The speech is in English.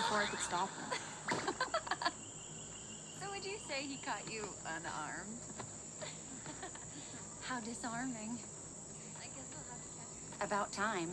before I could stop him. So would you say he caught you unarmed? How disarming. About time.